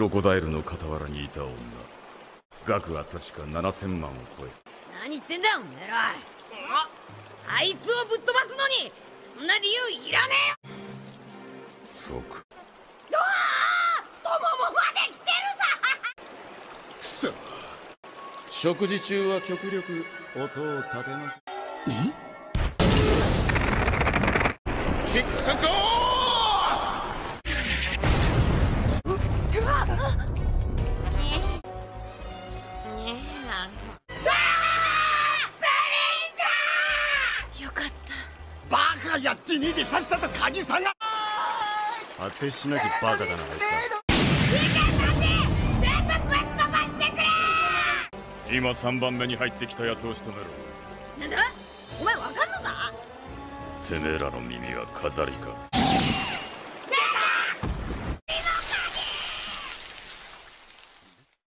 ロコダイルの傍らにいた女。額は確か7000万を超え。何言ってんだおめえら。あいつをぶっ飛ばすのにそんな理由いらねえよ。そうかうわあ太ももまで来てるさ食事中は極力音を立てます。キックゴよかった。バカやっち逃げさせたと鍵さんがー果てしなきバカだなあい全部ぶっ飛ばして！くれつ今3番目に入ってきたやつを仕留めろ。なんだ？お前わかんのか？てめえらの耳は飾りか？